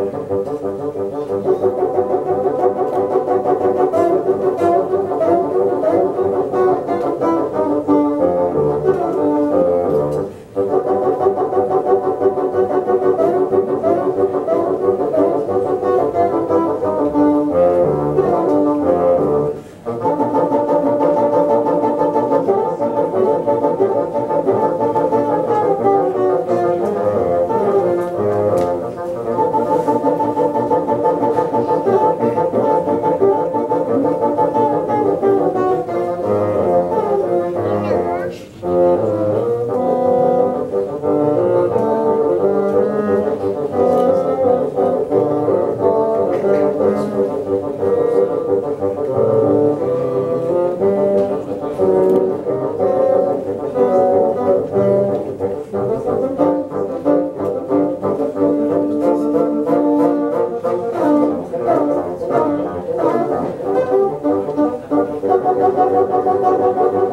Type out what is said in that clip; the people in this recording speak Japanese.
Gracias. Thank you.